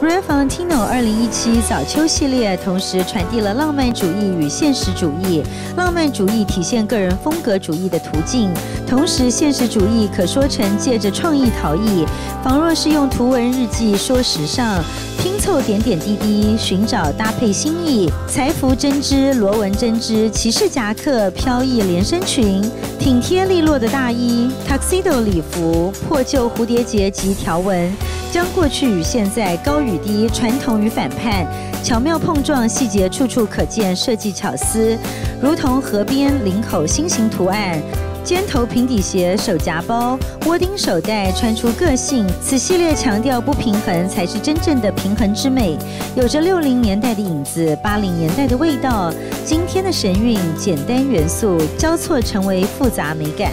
Ralph Valentino 二零一七早秋系列同时传递了浪漫主义与现实主义。浪漫主义体现个人风格主义的途径，同时现实主义可说成借着创意陶艺，仿若是用图文日记说时尚，拼凑点点滴滴，寻找搭配新意。裁服针织、螺纹针织、骑士夹克、飘逸连身裙、挺贴利落的大衣、tuxedo 礼服、破旧蝴蝶结及条纹。将过去与现在、高于雨滴、传统与反叛巧妙碰撞，细节处处可见设计巧思，如同河边领口心形图案、尖头平底鞋、手夹包、窝钉手袋，穿出个性。此系列强调不平衡才是真正的平衡之美，有着六零年代的影子、八零年代的味道，今天的神韵、简单元素交错成为复杂美感。